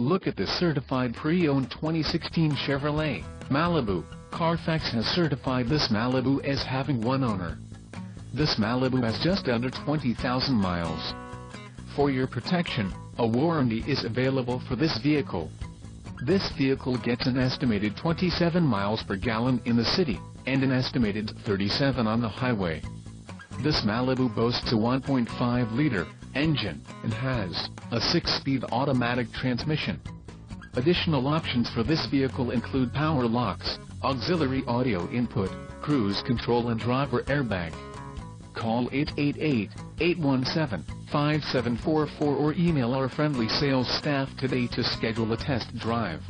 Look at this certified pre-owned 2016 Chevrolet Malibu. Carfax has certified this Malibu as having one owner. This Malibu has just under 20,000 miles. For your protection, a warranty is available for this vehicle. This vehicle gets an estimated 27 miles per gallon in the city, and an estimated 37 on the highway. This Malibu boasts a 1.5-liter engine, and has a 6-speed automatic transmission. Additional options for this vehicle include power locks, auxiliary audio input, cruise control and driver airbag. Call 888-817-5744 or email our friendly sales staff today to schedule a test drive.